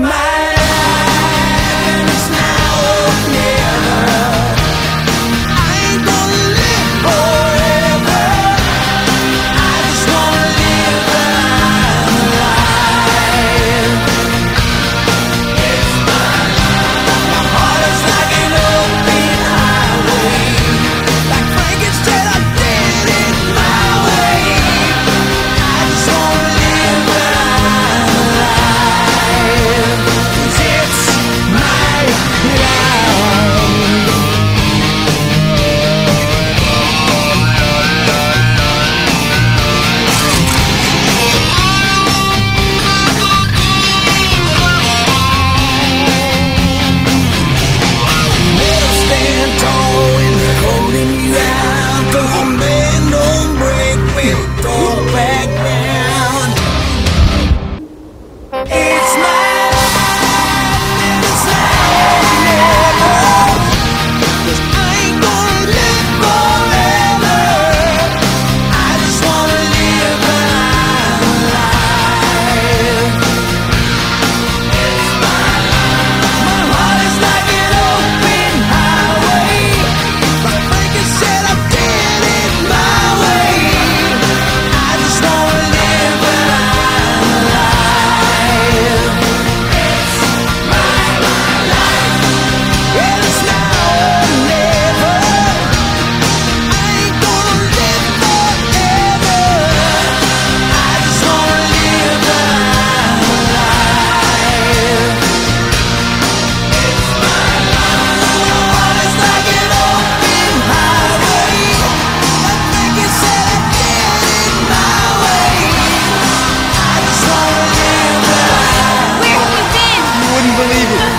smile. believe it.